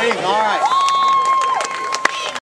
All right.